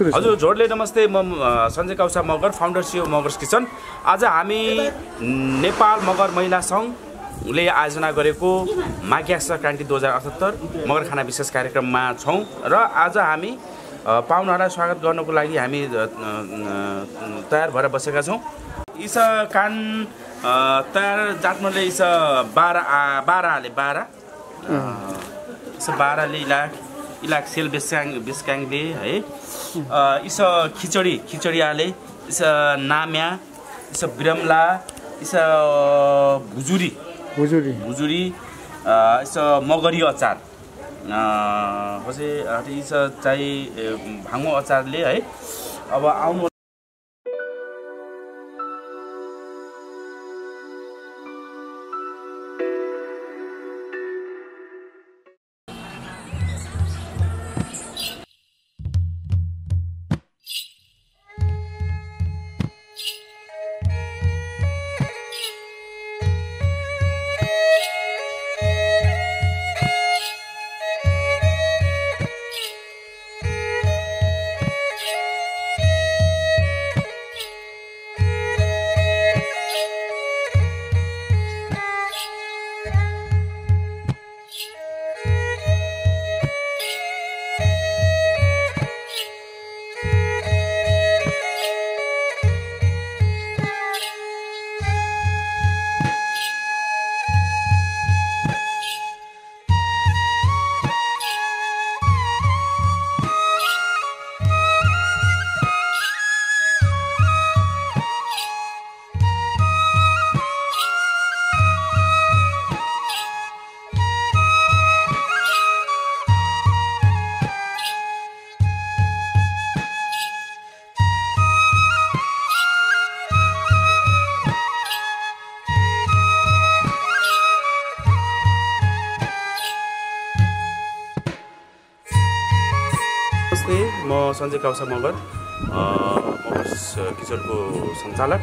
हजुर जोडले नमस्ते म Sanjay Kausa Magar founder CEO Magar's kitchen आज हामी नेपाल मगर महिला सङ्घले आयोजना गरेको माघे क्रान्ति दुई हजार अठहत्तर मगर खाना विशेष कार्यक्रममा छौँ र आज हामी पाहुनाहरूलाई स्वागत गर्नको लागि हामी तयार भएर बसेका छौँ। इस कान तयार जातमले इस बाह्र आ- बाह्र आले बाह्र बाह्रले इलाक इलाक सेल बेस्याङ बेस्क्याङले है इस खिचडी खिचडी आले इस नाम्या इस बिरमला इस भुजुरी। भुजुरी। अ, इस मगरी अचार। अ, इस चाहिँ भाङ्गो अचारले है अब आउनु नमस्ते म सञ्जय काउसा मगर मगर्स किचनको सञ्चालक।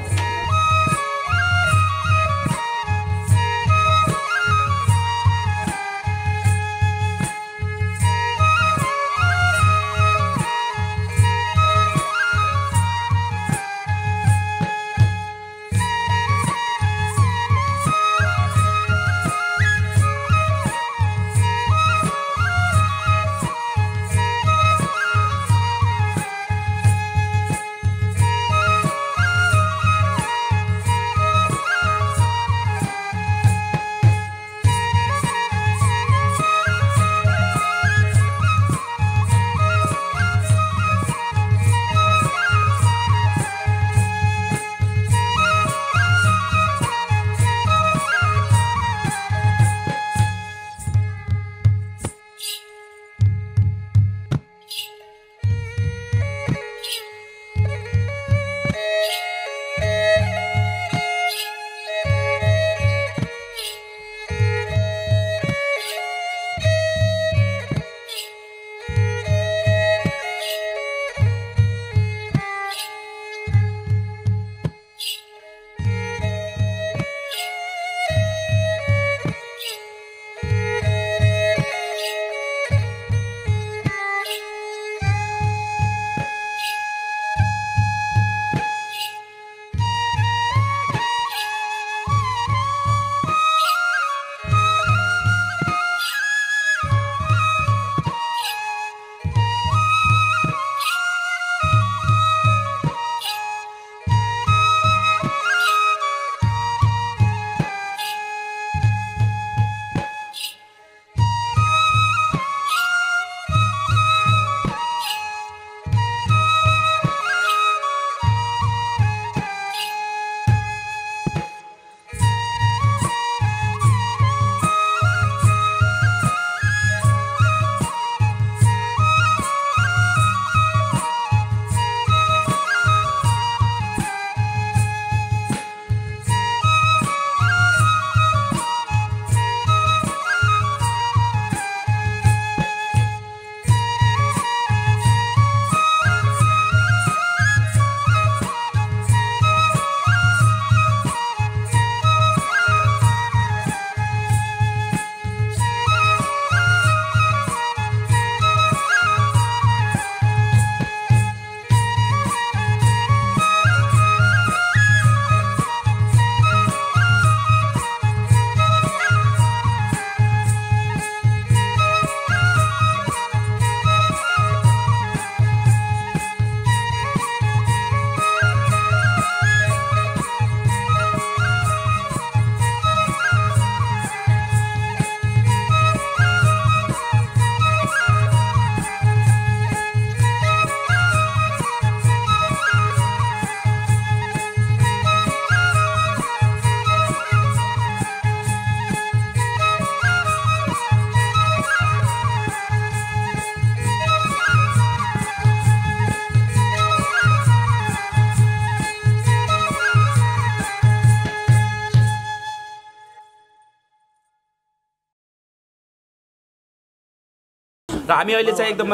र हामी अहिले चाहिँ एकदम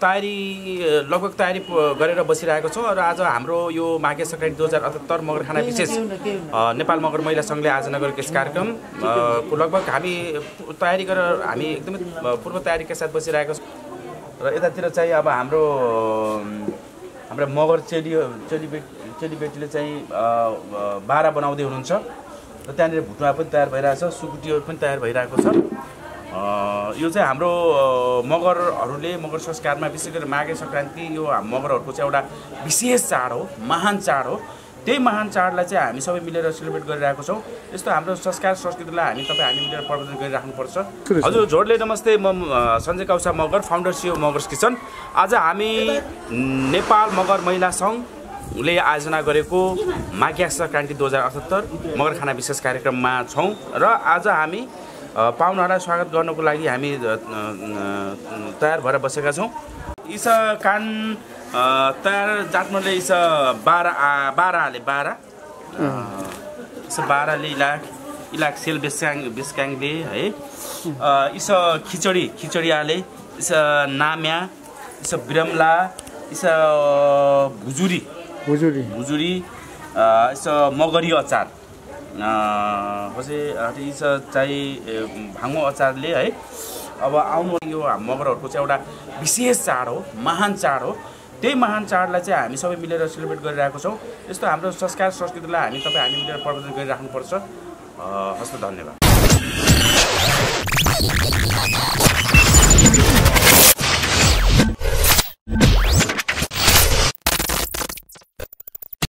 तयारी लगभग तयारी गरेर बसिरहेको छौँ र आज हाम्रो यो माघे सङ्क्रान्ति दुई हजार अठहत्तर मगरखाना विशेष नेपाल मगर महिला सङ्घले आयोजना गरेको यस कार्यक्रम लगभग हामी तयारी गरेर हामी एकदमै पूर्व तयारीका साथ बसिरहेको छौँ। र यतातिर चाहिँ अब हाम्रो हाम्रो मगर चेली चेलीबेटी चेलीबेटीले चाहिँ बारा बनाउँदै हुनुहुन्छ। र त्यहाँनिर भुटुवा पनि तयार भइरहेको छ सुकुटीहरू पनि तयार भइरहेको छ। यो चाहिँ हाम्रो मगरहरूले मगर संस्कारमा विशेष गरी माघे सङ्क्रान्ति यो मगरहरूको चाहिँ एउटा विशेष चाड हो महान चाड हो। त्यही महान चाडलाई चाहिँ हामी सबै मिलेर सेलिब्रेट गरिरहेको छौँ। यस्तो हाम्रो संस्कार संस्कृतिलाई हामी तपाईँ हामी मिलेर प्रवर्धन गरिराख्नुपर्छ। हजुर जोडले नमस्ते म Sanjay Kausa Magar founder CEO Magar's kitchen. आज हामी नेपाल मगर महिला सङ्घले आयोजना गरेको माघ्या सङ्क्रान्ति दुई हजार अठहत्तर मगरखाना विशेष कार्यक्रममा छौँ। र आज हामी पाहुनाहरूलाई स्वागत गर्नको लागि हामी तयार भएर बसेका छौँ। इस कान तयार जातमले इस बाह्र आ- बाह्र हाले बाह्र इस बाह्रले इलाक इलाक सेल बेस्क्याङ बेस्क्याङले है। इस खिचडी खिचडी आले इस नाम्या इस बिरमला इस भुजुरी। भुजुरी अ, इस मगरी अचार। अनि इस चाहिँ भाङ्गो अचारले है अब आउनु यो मगरहरूको चाहिँ एउटा विशेष चाड हो महान चाड हो। त्यही महान चाडलाई चाहिँ हामी सबै मिलेर सेलिब्रेट गरिरहेको छौँ। यस्तो हाम्रो संस्कार संस्कृतिलाई हामी तपाईँ हामी मिलेर प्रवर्धन गरिराख्नुपर्छ। हस्त धन्यवाद।